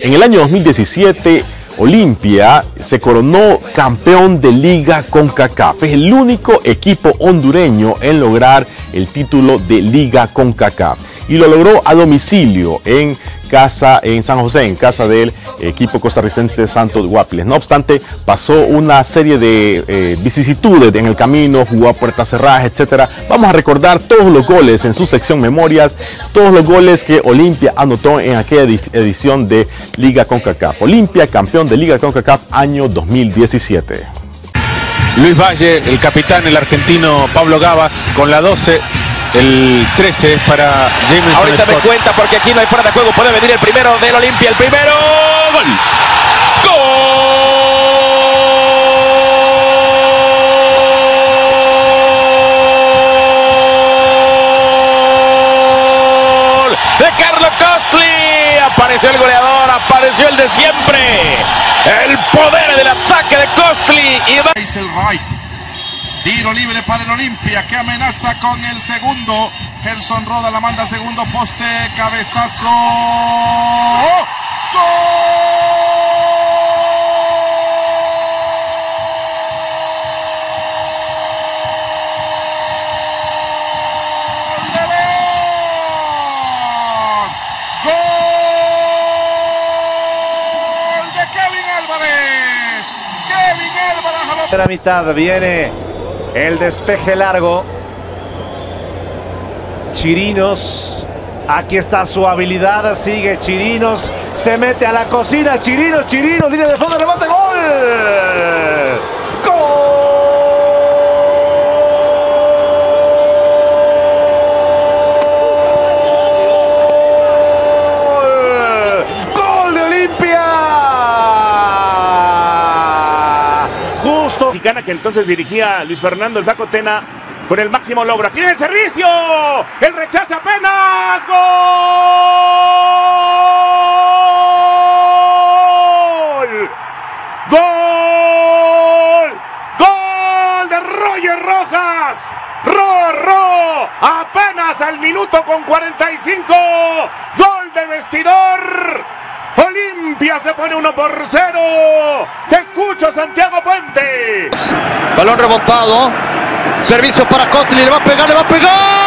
En el año 2017, Olimpia se coronó campeón de Liga CONCACAF. Es el único equipo hondureño en lograr el título de Liga CONCACAF. Y lo logró a domicilio en casa en San José, en casa del equipo costarricense Santos Guapiles. No obstante, pasó una serie de eh, vicisitudes en el camino, jugó a puertas cerradas, etcétera. Vamos a recordar todos los goles en su sección Memorias, todos los goles que Olimpia anotó en aquella edición de Liga CONCACAF. Olimpia, campeón de Liga CONCACAF año 2017. Luis Valle, el capitán, el argentino Pablo Gavas con la 12. El 13 es para James Ahorita me cuenta porque aquí no hay fuera de juego. Puede venir el primero del Olimpia. El primero. ¡Gol! ¡Gol! De Carlos Costly. Apareció el goleador. Apareció el de siempre. El poder del ataque de Costly. Y va... Tiro libre para el Olimpia que amenaza con el segundo. Gerson Roda la manda segundo poste. Cabezazo. ¡Gol! de Kevin Álvarez. Kevin Álvarez. De la mitad viene el despeje largo. Chirinos. Aquí está su habilidad. Sigue Chirinos. Se mete a la cocina. Chirinos, Chirinos. Línea de fondo. Gol. ¡Gol! ¡Gol de Olimpia! Justo. Mexicana que entonces dirigía Luis Fernando el Daco Tena con el máximo logro. Aquí viene el servicio. El rechazo apenas. Gol. Gol. Gol de Roger Rojas. Ro, ro. Apenas al minuto con 45. Gol de vestidor. Olimpia se pone uno por cero. Te escucho, Santiago Puente. Balón rebotado. Servicio para Costly. Le va a pegar, le va a pegar.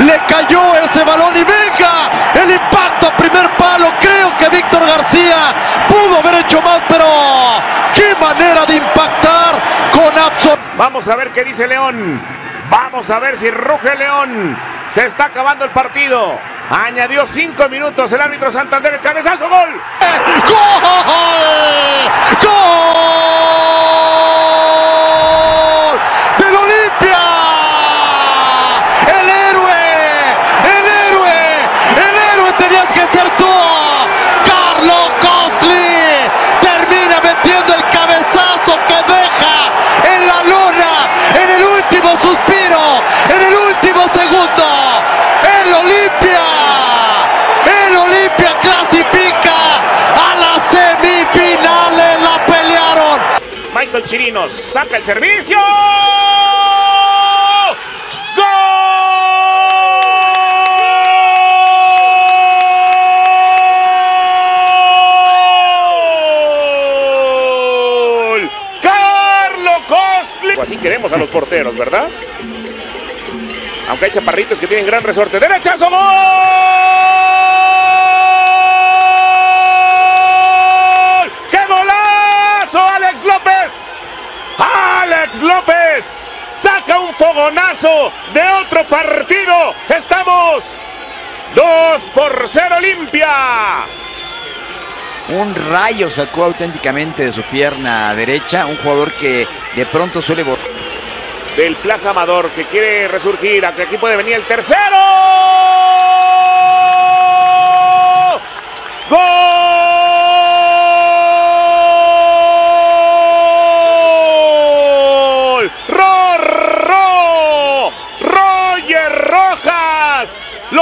Le cayó ese balón y venga García pudo haber hecho más, pero qué manera de impactar con absoluto. Vamos a ver qué dice León. Vamos a ver si ruge León. Se está acabando el partido. Añadió cinco minutos el árbitro Santander. El cabezazo, gol. ¡Gol! ¡Gol! ¡Del Olimpia! ¡El héroe! ¡El héroe! ¡El héroe tenías que ser tú! ¡Carlos Costly! Termina metiendo el cabezazo que deja en la lona en el último suspiro, en el último segundo. ¡El Olimpia! ¡El Olimpia clasifica a las semifinales! ¡La pelearon! Michael Chirinos saca el servicio. ¡Gol! ¡Carlo Costly! Así queremos a los porteros, ¿verdad? Aunque hay chaparritos que tienen gran resorte. ¡Derechazo! ¡Gol! ¡Qué golazo, Alex López! ¡Alex López! Saca un fogonazo de otro partido. Estamos 2 por 0 limpia. Un rayo sacó auténticamente de su pierna derecha. Un jugador que de pronto suele... Del Plaza Amador que quiere resurgir. Aunque aquí puede venir el tercero.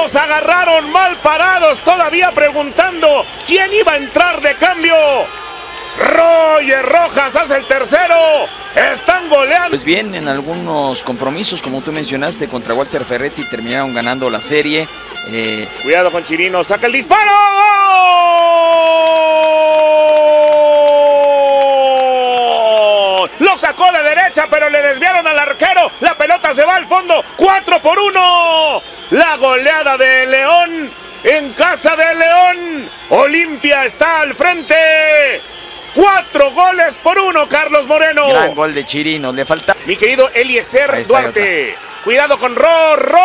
Los agarraron mal parados todavía preguntando quién iba a entrar de cambio. Roger Rojas hace el tercero. Están goleando. Pues bien, en algunos compromisos, como tú mencionaste, contra Walter Ferretti terminaron ganando la serie. Eh, Cuidado con Chirino, saca el disparo. ¡Gol! Lo sacó de derecha, pero le desviaron al arquero. La pelota se va al fondo. 4 por 1. La goleada de León en casa de León. Olimpia está al frente. Cuatro goles por uno, Carlos Moreno. gran gol de Chirinos. Le falta. Mi querido Eliezer Duarte. Cuidado con Ro, Ro.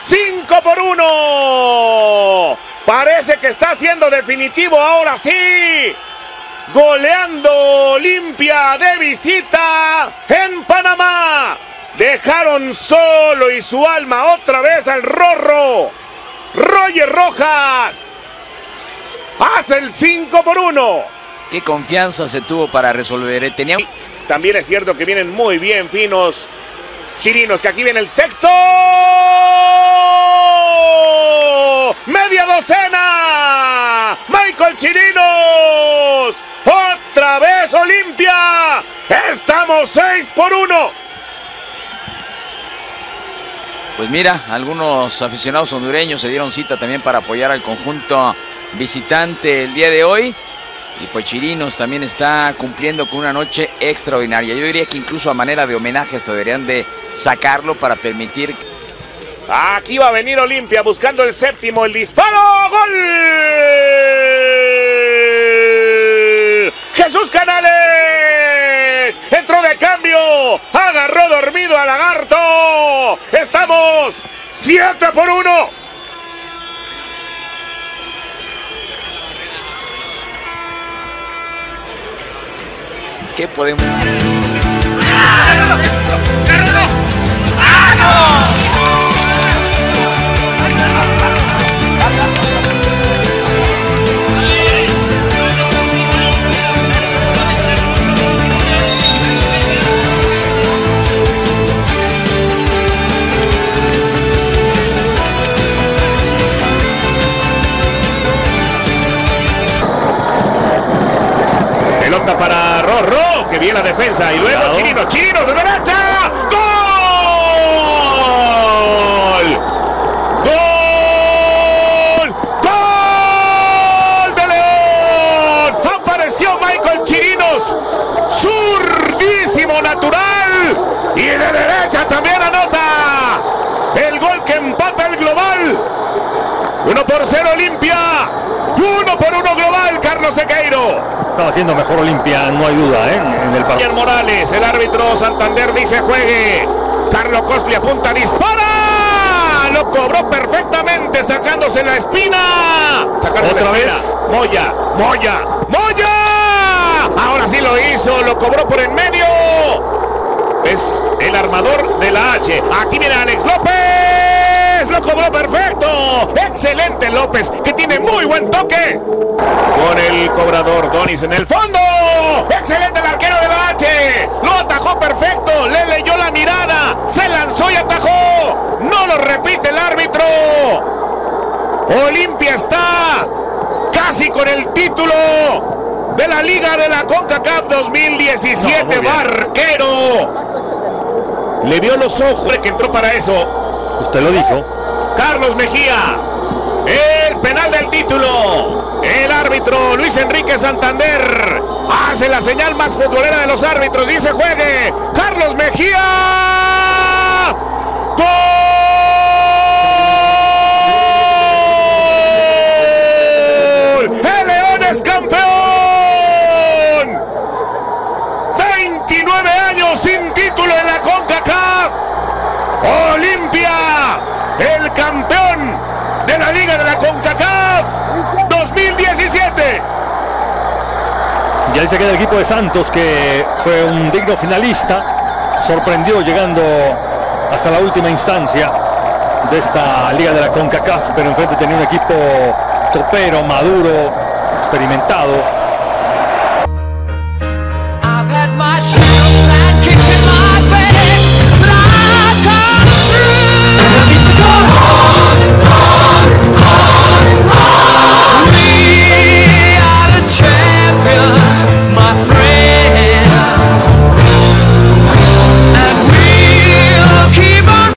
5 por 1. Parece que está siendo definitivo ahora sí. Goleando Olimpia de visita en Panamá. Dejaron solo y su alma otra vez al Rorro. Roger Rojas. Hace el 5 por 1. Qué confianza se tuvo para resolver. eh. Tenía. También es cierto que vienen muy bien finos. Chirinos, que aquí viene el sexto. Media docena. Michael Chirinos. Otra vez Olimpia. Estamos 6 por 1. Pues mira, algunos aficionados hondureños se dieron cita también para apoyar al conjunto visitante el día de hoy. Y pues Chirinos también está cumpliendo con una noche extraordinaria. Yo diría que incluso a manera de homenaje hasta deberían de sacarlo para permitir Aquí va a venir Olimpia buscando el séptimo, el disparo, gol. Jesús Canales entró de cambio, agarró dormido a Lagarto. Estamos 7 por 1. ¿Qué podemos? Pelota defensa. Y luego empata el global. 1 por 0 Olimpia. 1 por 1 global, Carlos Sequeiro. Estaba haciendo mejor Olimpia, no hay duda, ¿eh? en el partido. Morales, el árbitro Santander dice juegue. Carlos Costli apunta, dispara. Lo cobró perfectamente sacándose la espina. Sacaron Otra la espina. vez. Moya, Moya, Moya. Ahora sí lo hizo, lo cobró por en medio. Es el armador de la H. Aquí viene Alex López. Lo cobró perfecto. Excelente López, que tiene muy buen toque. Con el cobrador Donis en el fondo. Excelente el arquero de la H. Lo atajó perfecto. Le leyó la mirada. Se lanzó y atajó. No lo repite el árbitro. Olimpia está casi con el título de la Liga de la CONCACAF 2017. No, muy bien. Barquero. Le vio los ojos que entró para eso. Usted lo dijo. Carlos Mejía. El penal del título. El árbitro Luis Enrique Santander hace la señal más futbolera de los árbitros. Dice juegue. Carlos Mejía. ¡Gol! Y ahí se queda el equipo de Santos, que fue un digno finalista. Sorprendió llegando hasta la última instancia de esta Liga de la CONCACAF, pero enfrente tenía un equipo topero, maduro, experimentado,